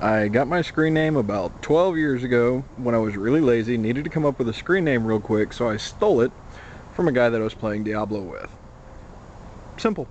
I got my screen name about 12 years ago when I was really lazy, needed to come up with a screen name real quick, so I stole it from a guy that I was playing Diablo with. Simple.